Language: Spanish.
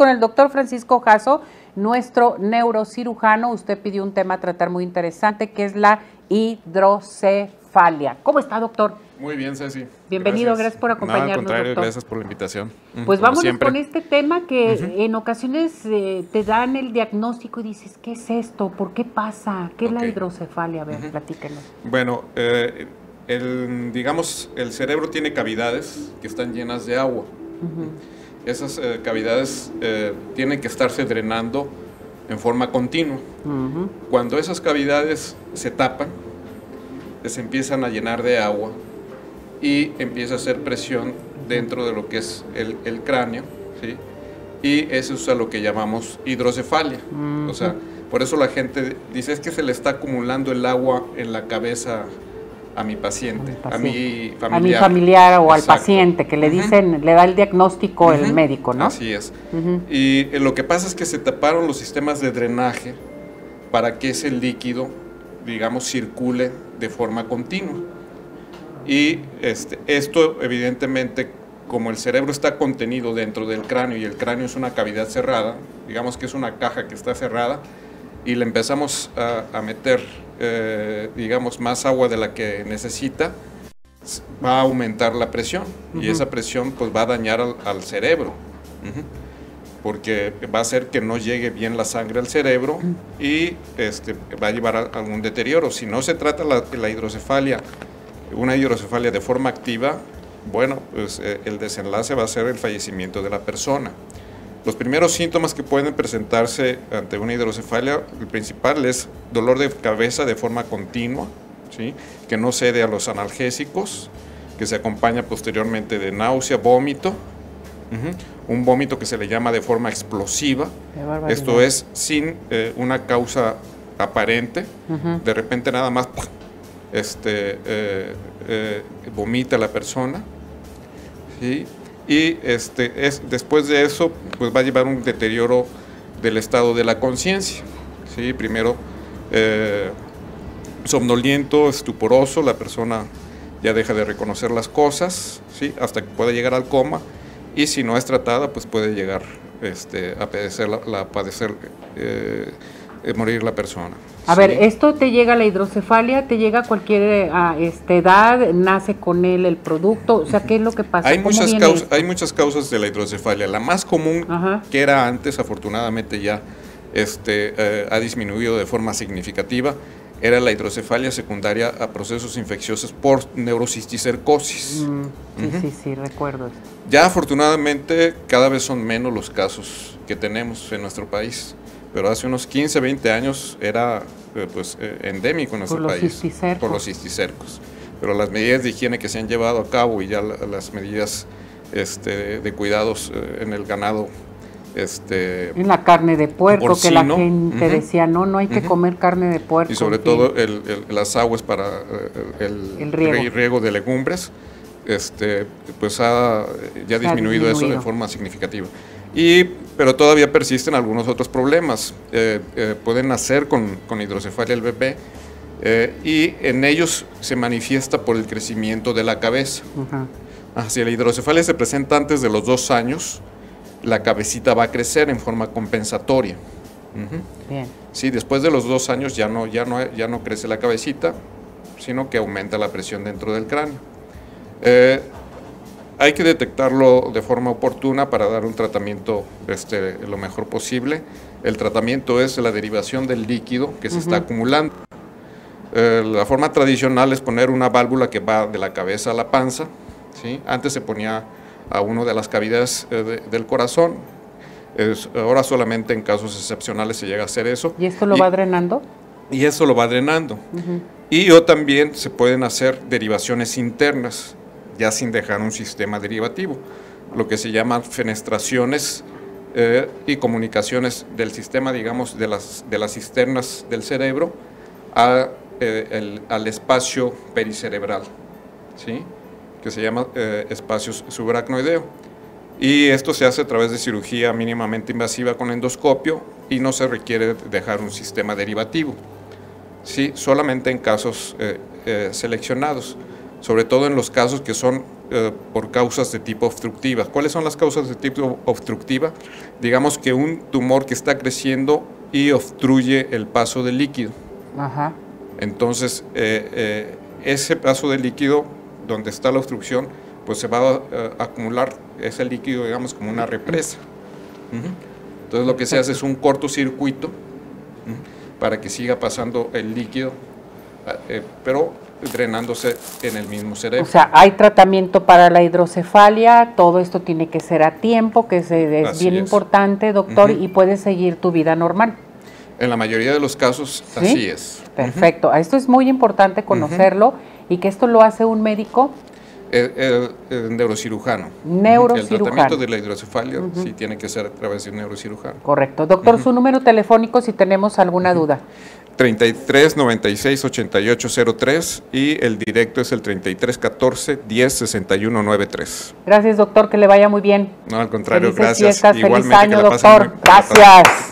con el doctor Francisco Jasso, nuestro neurocirujano. Usted pidió un tema a tratar muy interesante que es la hidrocefalia. ¿Cómo está, doctor? Muy bien, Ceci. Bienvenido, gracias, por acompañarnos. Nada, al contrario, doctor. gracias por la invitación. Pues vamos con este tema que en ocasiones eh, te dan el diagnóstico y dices, ¿qué es esto? ¿Por qué pasa? ¿Qué es la hidrocefalia? A ver, platíquenos. Bueno, eh, el, digamos, el cerebro tiene cavidades que están llenas de agua. Esas eh, cavidades eh, tienen que estarse drenando en forma continua. Cuando esas cavidades se tapan, se empiezan a llenar de agua y empieza a hacer presión dentro de lo que es el, el cráneo, ¿sí? Y eso es a lo que llamamos hidrocefalia. O sea, por eso la gente dice, es que se le está acumulando el agua en la cabeza a mi paciente, Al a mi paciente. familiar. A mi familiar o al Exacto. paciente, que le Ujú. dicen, le da el diagnóstico el Ujú. médico, ¿no? Así es. Ujú. Y eh, lo que pasa es que se taparon los sistemas de drenaje para que ese líquido, digamos, circule de forma continua. Y este, esto, evidentemente, como el cerebro está contenido dentro del cráneo y el cráneo es una cavidad cerrada, digamos que es una caja que está cerrada, y le empezamos a, a meter, eh, digamos, más agua de la que necesita, va a aumentar la presión y esa presión pues va a dañar al, al cerebro. Porque va a hacer que no llegue bien la sangre al cerebro y este, va a llevar a algún deterioro. Si no se trata la, la hidrocefalia, una hidrocefalia de forma activa, bueno, pues eh, el desenlace va a ser el fallecimiento de la persona. Los primeros síntomas que pueden presentarse ante una hidrocefalia, el principal es dolor de cabeza de forma continua, ¿sí? que no cede a los analgésicos, que se acompaña posteriormente de náusea, vómito, ujú, un vómito que se le llama de forma explosiva, esto es sin eh, una causa aparente, Ujú. de repente nada más este, eh, eh, vomita la persona, ¿sí? Y este, es, después de eso pues va a llevar un deterioro del estado de la conciencia. ¿sí? Primero, eh, somnoliento, estuporoso, la persona ya deja de reconocer las cosas, ¿sí? hasta que pueda llegar al coma, y si no es tratada, pues puede llegar este, a padecer, la, padecer eh, morir la persona. A ¿sí? ver, esto te llega la hidrocefalia, te llega a cualquier eh, a, este, edad, nace con él el producto, o sea, ¿qué es lo que pasa? Hay ¿Cómo muchas, esto? hay muchas causas de la hidrocefalia. La más común, Ajá. que era antes, afortunadamente ya este, eh, ha disminuido de forma significativa, era la hidrocefalia secundaria a procesos infecciosos por neurocisticercosis. Mm, sí, sí, sí, recuerdo. Ya afortunadamente cada vez son menos los casos que tenemos en nuestro país, pero hace unos 15, 20 años era eh, pues, eh, endémico en nuestro Por los país. cisticercos. Por los cisticercos. Pero las medidas de higiene que se han llevado a cabo y ya la- las medidas este, de cuidados eh, en el ganado este, En la carne de puerco, que la gente decía, no, no hay que comer carne de puerco. y sobre en fin. todo el- el- las aguas para eh, el, El riego. rie- riego de legumbres, este, pues ha ya ha disminuido, eso de forma significativa. Y, pero todavía persisten algunos otros problemas. Eh, eh, pueden nacer con, con hidrocefalia el bebé eh, y en ellos se manifiesta por el crecimiento de la cabeza. Ajá. Ah, Si la hidrocefalia se presenta antes de los dos años, la cabecita va a crecer en forma compensatoria. Bien. Sí, después de los dos años ya no, ya no, ya no crece la cabecita, sino que aumenta la presión dentro del cráneo. Eh, hay que detectarlo de forma oportuna para dar un tratamiento este, lo mejor posible. El tratamiento es la derivación del líquido que se está acumulando. Eh, la forma tradicional es poner una válvula que va de la cabeza a la panza. ¿sí? Antes se ponía a uno de las cavidades eh, de- del corazón. Es- ahora solamente en casos excepcionales se llega a hacer eso. ¿Y esto lo Y- va drenando? y eso lo va drenando. Y o también se pueden hacer derivaciones internas, ya sin dejar un sistema derivativo, lo que se llaman fenestraciones eh, y comunicaciones del sistema, digamos, de las, de las cisternas del cerebro a, eh, el- al espacio pericerebral, ¿sí? Que se llama eh, espacio subaracnoideo. Y esto se hace a través de cirugía mínimamente invasiva con endoscopio y no se requiere dejar un sistema derivativo. Sí, solamente en casos eh, eh, seleccionados. sobre todo en los casos que son eh, por causas de tipo obstructiva. ¿Cuáles son las causas de tipo obstructiva? Digamos que un tumor que está creciendo y obstruye el paso del líquido. Ajá. Entonces, eh, eh, ese paso de líquido donde está la obstrucción, pues se va a, acumular ese líquido, digamos, como una represa. Entonces, lo que se hace es un cortocircuito para que siga pasando el líquido, pero drenándose en el mismo cerebro. O sea, hay tratamiento para la hidrocefalia, todo esto tiene que ser a tiempo, que es, bien importante, doctor, y puedes seguir tu vida normal. En la mayoría de los casos, así es. Perfecto, esto es muy importante conocerlo y que esto lo hace un médico. El, neurocirujano. Neurocirujano. El tratamiento de la hidrocefalia sí tiene que ser a través de un neurocirujano. Correcto. Doctor, su número telefónico si tenemos alguna duda. 33 96 88 03 y el directo es el 33 14 10 61 93. Gracias, doctor, que le vaya muy bien. No, al contrario, Felices gracias. Fiestas, feliz año, doctor. Gracias.